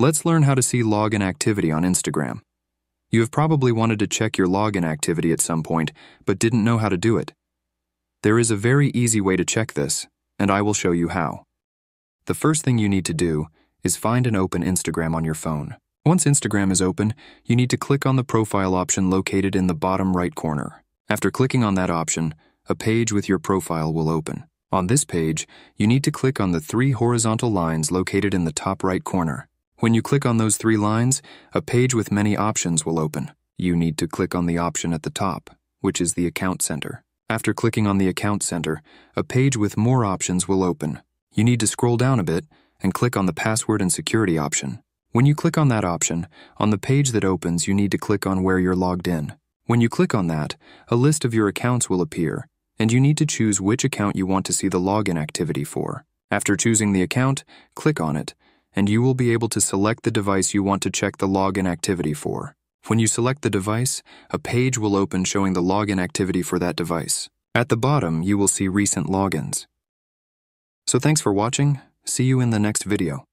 Let's learn how to see login activity on Instagram. You have probably wanted to check your login activity at some point, but didn't know how to do it. There is a very easy way to check this, and I will show you how. The first thing you need to do is find and open Instagram on your phone. Once Instagram is open, you need to click on the profile option located in the bottom right corner. After clicking on that option, a page with your profile will open. On this page, you need to click on the three horizontal lines located in the top right corner. When you click on those three lines, a page with many options will open. You need to click on the option at the top, which is the Account Center. After clicking on the Account Center, a page with more options will open. You need to scroll down a bit and click on the Password and Security option. When you click on that option, on the page that opens, you need to click on where you're logged in. When you click on that, a list of your accounts will appear, and you need to choose which account you want to see the login activity for. After choosing the account, click on it, and you will be able to select the device you want to check the login activity for. When you select the device, a page will open showing the login activity for that device. At the bottom, you will see recent logins. So thanks for watching. See you in the next video.